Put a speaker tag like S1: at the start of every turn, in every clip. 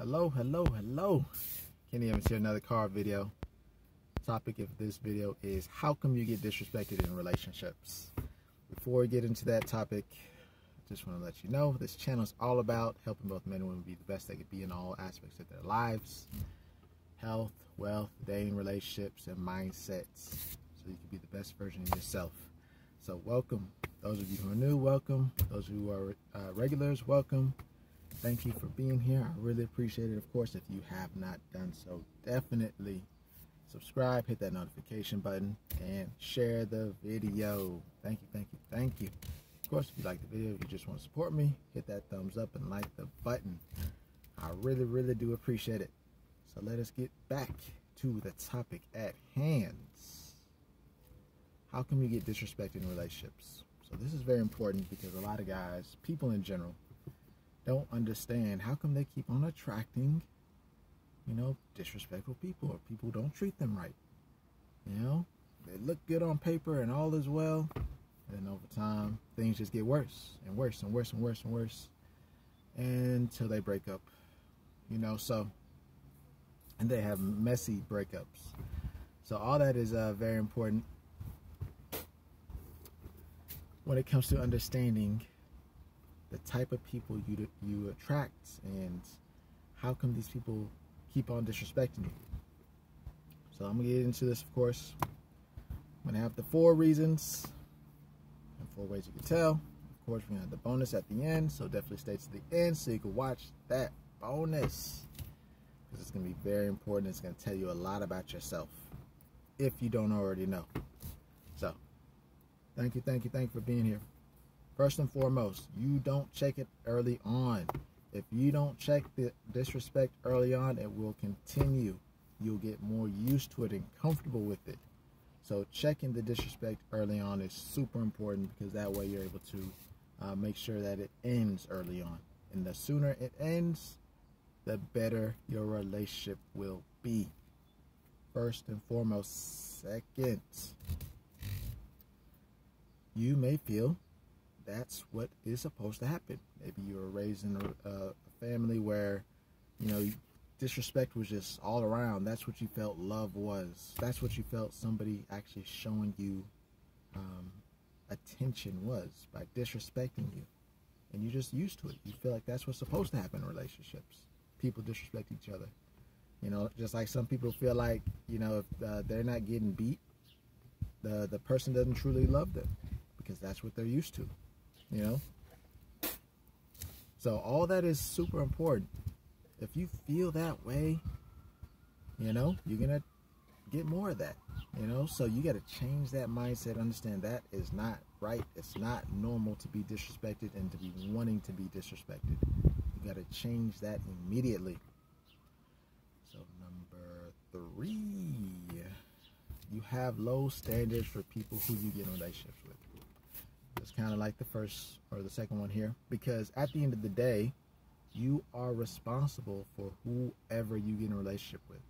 S1: Hello, hello, hello. Kenny Evans here, another car video. Topic of this video is how come you get disrespected in relationships? Before we get into that topic, I just want to let you know this channel is all about helping both men and women be the best they could be in all aspects of their lives. Health, wealth, dating, relationships, and mindsets. So you can be the best version of yourself. So welcome. Those of you who are new, welcome. Those who are uh, regulars, welcome. Thank you for being here. I really appreciate it. Of course, if you have not done so, definitely subscribe, hit that notification button, and share the video. Thank you, thank you, thank you. Of course, if you like the video, if you just want to support me, hit that thumbs up and like the button. I really, really do appreciate it. So let us get back to the topic at hand. How can you get disrespected in relationships? So this is very important because a lot of guys, people in general, don't understand how come they keep on attracting, you know, disrespectful people or people don't treat them right. You know, they look good on paper and all is well, and over time things just get worse and worse and worse and worse and worse until they break up. You know, so and they have messy breakups. So all that is uh, very important when it comes to understanding the type of people you you attract and how come these people keep on disrespecting you. So I'm gonna get into this, of course. I'm gonna have the four reasons and four ways you can tell. Of course, gonna have the bonus at the end, so definitely stay to the end so you can watch that bonus because it's gonna be very important. It's gonna tell you a lot about yourself if you don't already know. So, thank you, thank you, thank you for being here. First and foremost, you don't check it early on. If you don't check the disrespect early on, it will continue. You'll get more used to it and comfortable with it. So checking the disrespect early on is super important because that way you're able to uh, make sure that it ends early on. And the sooner it ends, the better your relationship will be. First and foremost. Second, you may feel that's what is supposed to happen. Maybe you were raised in a, a family where, you know, disrespect was just all around. That's what you felt love was. That's what you felt somebody actually showing you um, attention was by disrespecting you. And you're just used to it. You feel like that's what's supposed to happen in relationships. People disrespect each other. You know, just like some people feel like, you know, if uh, they're not getting beat, the, the person doesn't truly love them because that's what they're used to you know? So all that is super important. If you feel that way you know you're gonna get more of that you know? So you got to change that mindset understand that is not right it's not normal to be disrespected and to be wanting to be disrespected. You got to change that immediately. So number three you have low standards for people who you get on in relationships with it's kind of like the first or the second one here because at the end of the day, you are responsible for whoever you get in a relationship with.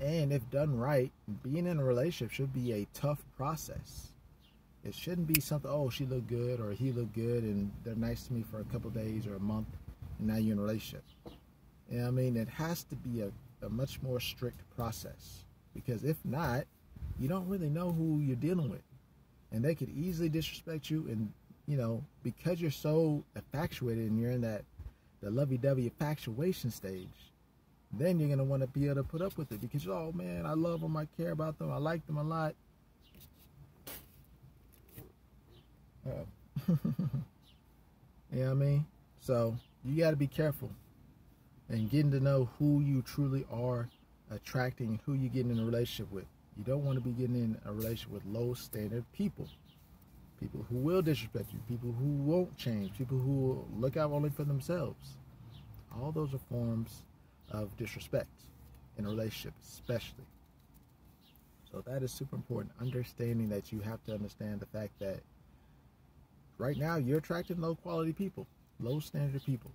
S1: And if done right, being in a relationship should be a tough process. It shouldn't be something, oh, she looked good or he looked good and they're nice to me for a couple days or a month and now you're in a relationship. You know I mean? It has to be a, a much more strict process because if not, you don't really know who you're dealing with and they could easily disrespect you and you know because you're so infatuated and you're in that the lovey-dovey infatuation stage then you're going to want to be able to put up with it because oh man i love them i care about them i like them a lot oh. you know what i mean so you got to be careful and getting to know who you truly are attracting who you get in a relationship with you don't want to be getting in a relationship with low standard people. People who will disrespect you, people who won't change, people who will look out only for themselves. All those are forms of disrespect in a relationship, especially. So that is super important. Understanding that you have to understand the fact that right now you're attracting low quality people, low standard people.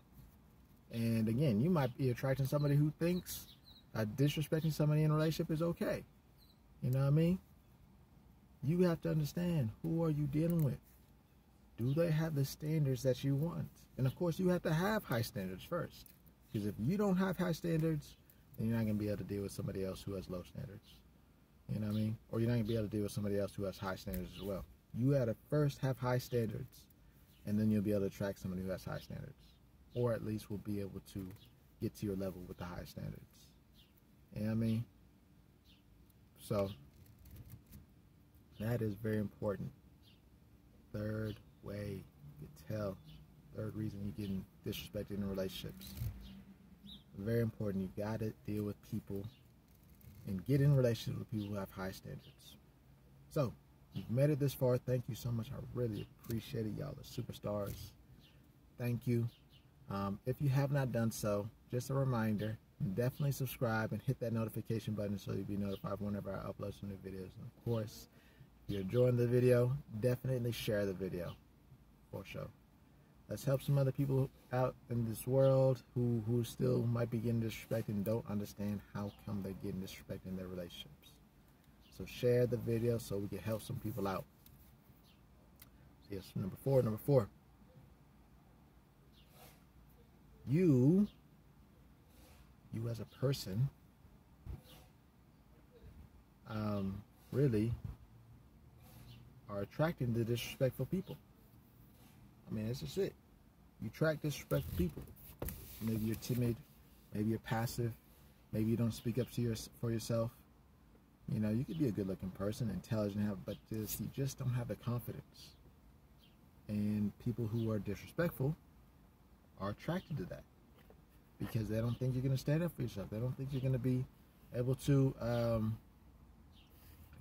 S1: And again, you might be attracting somebody who thinks uh, disrespecting somebody in a relationship is okay. You know what I mean? You have to understand who are you dealing with? Do they have the standards that you want? And of course, you have to have high standards first. Because if you don't have high standards, then you're not going to be able to deal with somebody else who has low standards. You know what I mean? Or you're not going to be able to deal with somebody else who has high standards as well. You got to first have high standards, and then you'll be able to attract somebody who has high standards. Or at least will be able to get to your level with the high standards. You know what I mean? So, that is very important. Third way you tell. Third reason you're getting disrespected in relationships. Very important. You got to deal with people and get in relationships with people who have high standards. So, you've made it this far. Thank you so much. I really appreciate it. Y'all are superstars. Thank you. Um, if you have not done so, just a reminder, definitely subscribe and hit that notification button so you'll be notified whenever I upload some new videos. And of course, if you're enjoying the video, definitely share the video for sure. Let's help some other people out in this world who, who still might be getting disrespected and don't understand how come they're getting disrespected in their relationships. So share the video so we can help some people out. Yes, number four. Number four. You, as a person, um, really are attracting the disrespectful people. I mean, that's just it. You attract disrespectful people. Maybe you're timid. Maybe you're passive. Maybe you don't speak up to your, for yourself. You know, you could be a good-looking person, intelligent, have, but just you just don't have the confidence. And people who are disrespectful are attracted to that because they don't think you're going to stand up for yourself. They don't think you're going to be able to, um,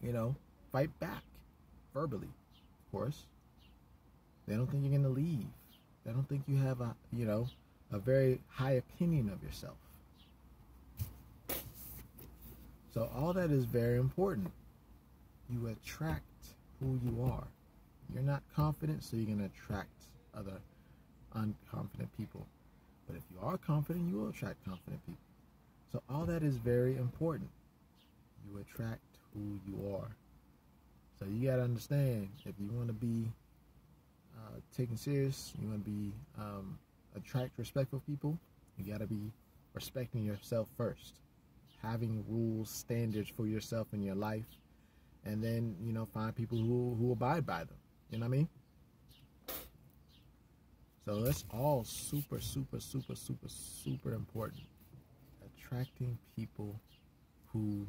S1: you know, fight back verbally, of course. They don't think you're going to leave. They don't think you have a, you know, a very high opinion of yourself. So all that is very important. You attract who you are. You're not confident, so you're going to attract other unconfident people. But if you are confident, you will attract confident people. So all that is very important. You attract who you are. So you got to understand if you want to be uh, taken serious, you want to be um, attract respectful people, you got to be respecting yourself first, having rules, standards for yourself in your life, and then you know find people who who abide by them. You know what I mean? So that's all super, super, super, super, super important. Attracting people who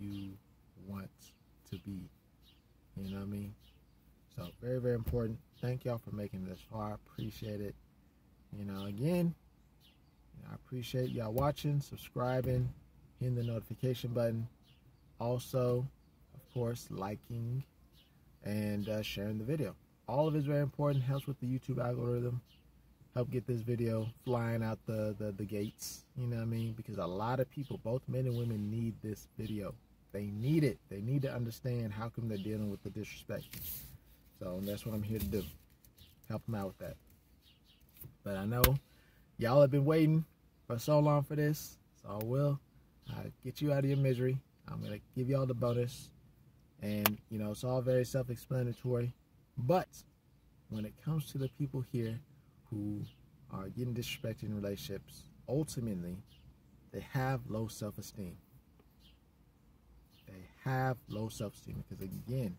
S1: you want to be. You know what I mean? So very, very important. Thank y'all for making this far. Appreciate it. You know, again, I appreciate y'all watching, subscribing, hitting the notification button. Also, of course, liking and uh, sharing the video all of it is very important. Helps with the YouTube algorithm. Help get this video flying out the, the, the gates. You know what I mean? Because a lot of people, both men and women, need this video. They need it. They need to understand how come they're dealing with the disrespect. So that's what I'm here to do. Help them out with that. But I know y'all have been waiting for so long for this. So I will uh, get you out of your misery. I'm going to give y'all the bonus. And, you know, it's all very self-explanatory. But when it comes to the people here who are getting disrespected in relationships, ultimately, they have low self esteem. They have low self esteem because, again,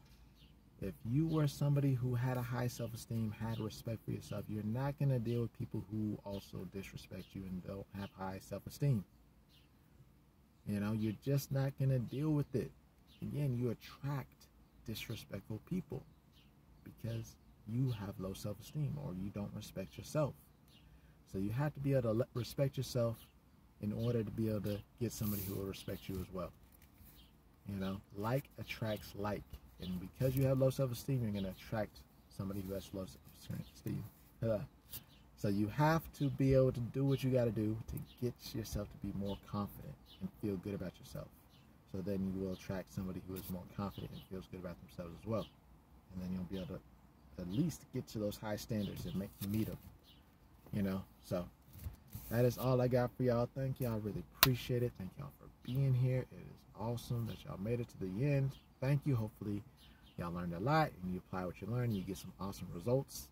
S1: if you were somebody who had a high self esteem, had respect for yourself, you're not going to deal with people who also disrespect you and don't have high self esteem. You know, you're just not going to deal with it. Again, you attract disrespectful people because you have low self-esteem or you don't respect yourself. So you have to be able to respect yourself in order to be able to get somebody who will respect you as well. You know, like attracts like. And because you have low self-esteem, you're going to attract somebody who has low self-esteem. So you have to be able to do what you got to do to get yourself to be more confident and feel good about yourself. So then you will attract somebody who is more confident and feels good about themselves as well and then you'll be able to at least get to those high standards and make meet them. You know, so that is all I got for y'all. Thank y'all. Really appreciate it. Thank y'all for being here. It is awesome that y'all made it to the end. Thank you. Hopefully, y'all learned a lot and you apply what you learned. You get some awesome results.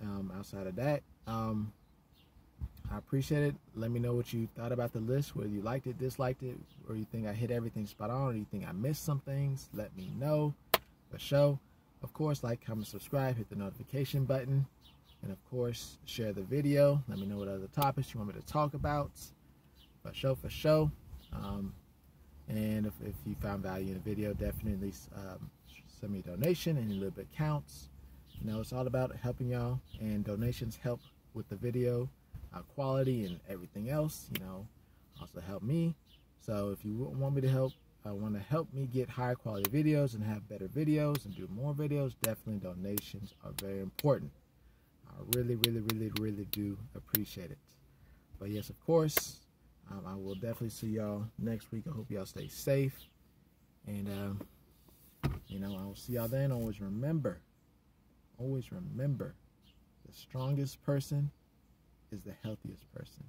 S1: Um, outside of that, um, I appreciate it. Let me know what you thought about the list, whether you liked it, disliked it, or you think I hit everything spot on, or you think I missed some things. Let me know. For show. Of course, like, comment, subscribe, hit the notification button, and of course, share the video. Let me know what other topics you want me to talk about. For show, for show. Um, and if, if, you found value in the video, definitely um, send me a donation. Any little bit counts. You know, it's all about helping y'all, and donations help with the video quality and everything else. You know, also help me. So if you want me to help, uh, want to help me get higher quality videos and have better videos and do more videos, definitely donations are very important. I really, really, really, really do appreciate it. But yes, of course, um, I will definitely see y'all next week. I hope y'all stay safe. And, um, you know, I will see y'all then. Always remember, always remember, the strongest person is the healthiest person.